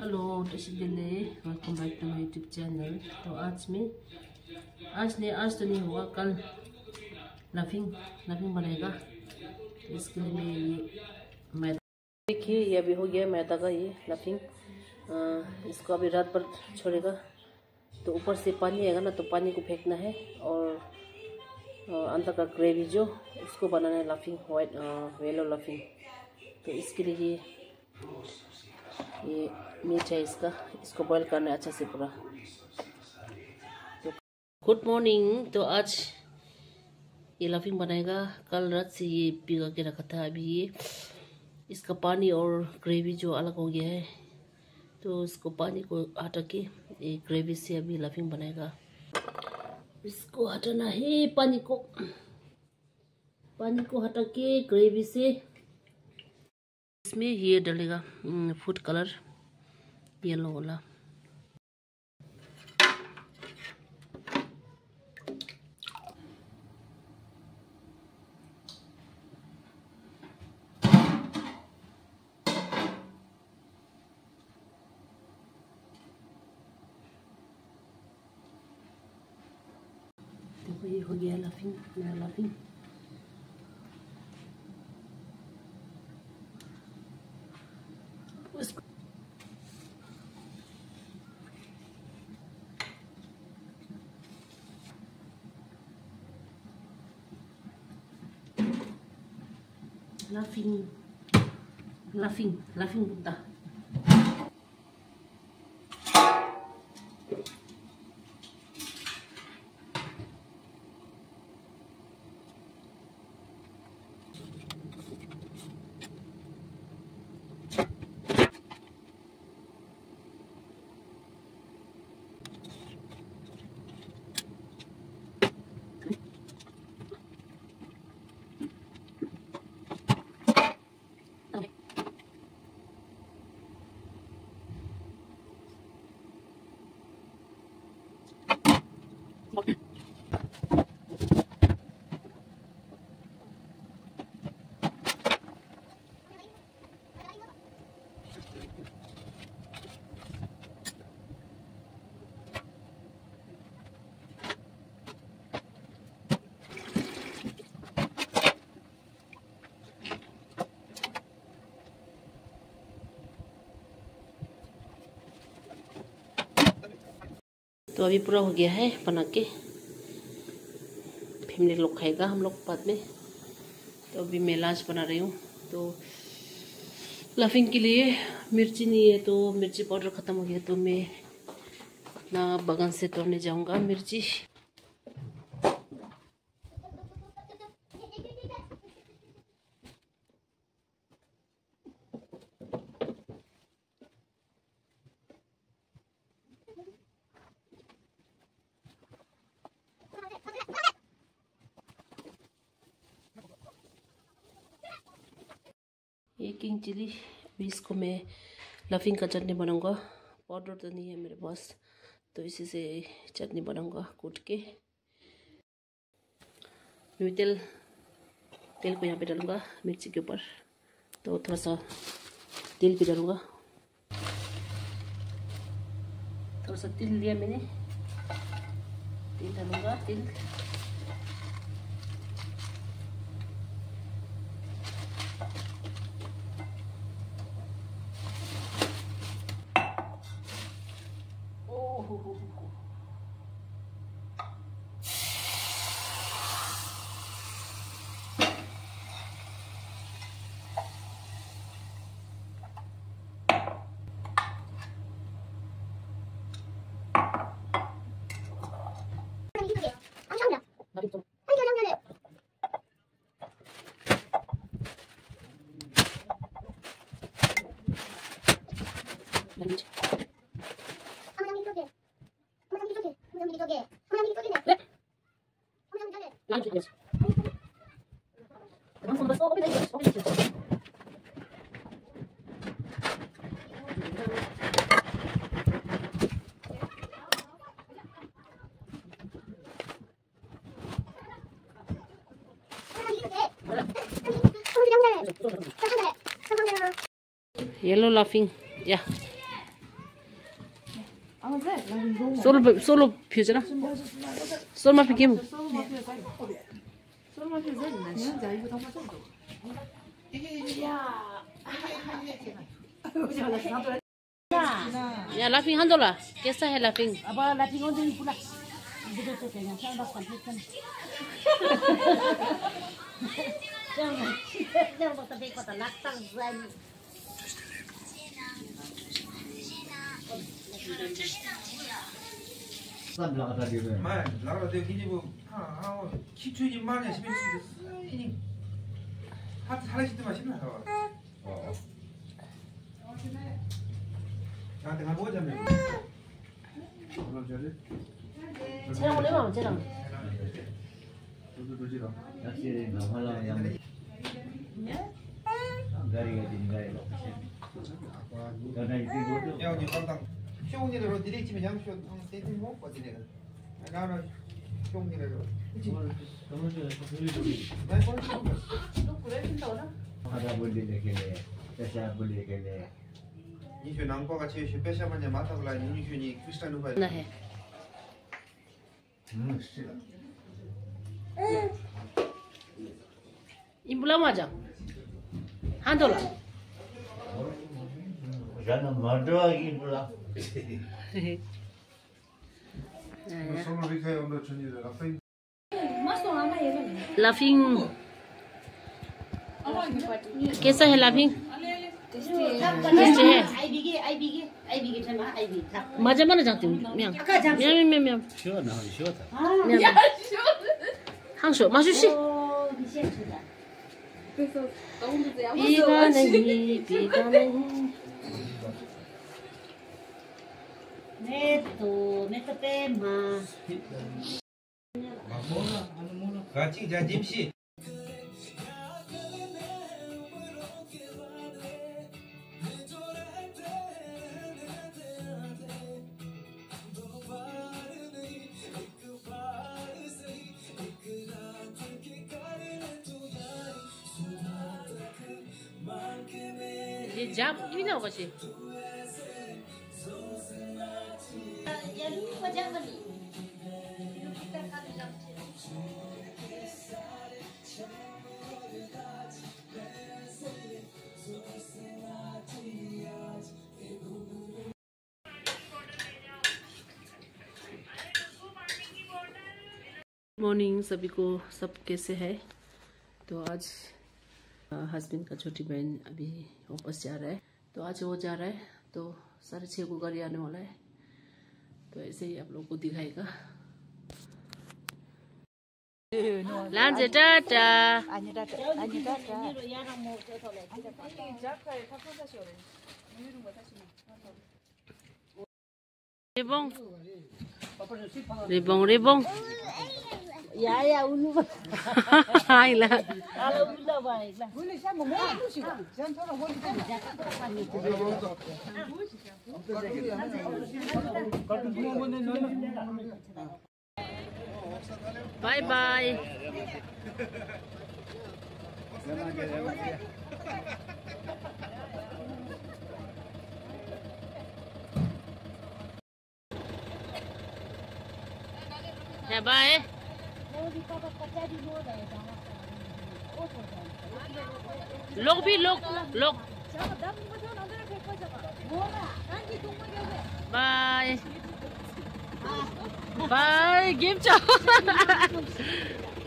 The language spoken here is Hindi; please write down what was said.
Hello Delhi welcome back to my YouTube channel तो आज में, आज नहीं आज तो नहीं होगा कल लफिंग लफिंग बनेगा। तो इसके लिए मैं ये मैदा देखिए, ये अभी हो गया मैदा का ये लफिंग इसको अभी रात भर छोड़ेगा। तो ऊपर से पानी आएगा ना तो पानी को फेंकना है और अंदर का ग्रेवी जो, उसको बनाना है लफिंग वाइट येलो लफिंग तो इसके लिए ये मिर्च है इसका। इसको बॉईल करना है अच्छा से पूरा। गुड मॉर्निंग तो आज ये लफिंग बनाएगा। कल रात से ये भिगा के रखा था अभी ये। इसका पानी और ग्रेवी जो अलग हो गया है तो इसको पानी को हटा के ये ग्रेवी से अभी लफिंग बनाएगा। इसको हटाना है पानी को। पानी को हटा के ग्रेवी से इसमें ये डलेगा फ़ूड कलर येलो वाला। ये हो गया लाफिंग मेरा laughing la fin, la fin, la fin, da. तो अभी पूरा हो गया है बना के। फैमिली लोग खाएगा हम लोग बाद में। तो अभी मैं लंच बना रही हूँ। तो लफिंग के लिए मिर्ची नहीं है तो मिर्ची पाउडर ख़त्म हो गया तो मैं अपना बगान से तोड़ने जाऊँगा मिर्ची। किंग चिली अभी इसको मैं लफिंग का चटनी बनाऊँगा। पाउडर तो नहीं है मेरे पास तो इसी से चटनी बनाऊँगा कूट के। मैं तेल तेल को यहाँ पे डालूँगा मिर्ची के ऊपर तो थोड़ा सा तेल भी डालूँगा। थोड़ा सा तिल लिया मैंने। तिल डालूँगा, तिल। Yellow laughing, yeah. Solo solo piace no? Solo ma perché? Solo ma piace no? Ya laughing handola. Kaisa hai laughing? Aba laughing on the pula. Video to kenya. Shan bas complete kan. Jangan, jangan bos tapi kota nak. 나가다 되면. 말 나가다 되 기지고 하고 키추지 만에 심해 쓰니 하트 살아있을 때만 심해 나와. 어. 나한테 가보자면. 그럼 저리. 쟤랑 오래 가면 쟤랑. 저도 도지라. 약시에 나 활랑 양. 네? 안가리가 진가에 놓고. 야, 니 감당. 쇼니로 디리 치면 양쇼 세트 뭐 거지네. 나가라 쇼니로. 그치? 너무 좋아. 왜 벌써 또 그래 진짜나? 하다 볼리네 걔네. 대사 볼리네 걔네. 니쇼 남과 같이 슈페샤만에 맞다고라 니쇼니 크리스탄으로 봐. 나해. 음, 싫어. 이 불러 맞아. 한 돌아. ಜನ ಮದುವಾಗಿಲ್ಲ लाफिंग कैसा है लाफिंग मजा मना जाती हूँ हाँ शो माशुशी ビガネギビガネギ Meto, meto pema. 같이 자 짐씨 이제 잡 Morning सभी को सब कैसे है? तो आज हस्बैंड का छोटी बहन अभी वापस जा रहा है। तो आज वो जा रहा है तो साढ़े छः को गाड़ी आने वाला है। तो ऐसे ही आप लोग को दिखाएगा। लांजे टाटा। యాయా ఉల్లు హాయిలా అలా ఉల్లు బాయిలా ఉల్లు సమ మో ఉసి సమ తోర హోలి తన జాక తోర పని కట్టు మో మొనే నోన బాయ్ బాయ్ Yeah, bye. लोग भी लोग लोग। बाय। Bye gift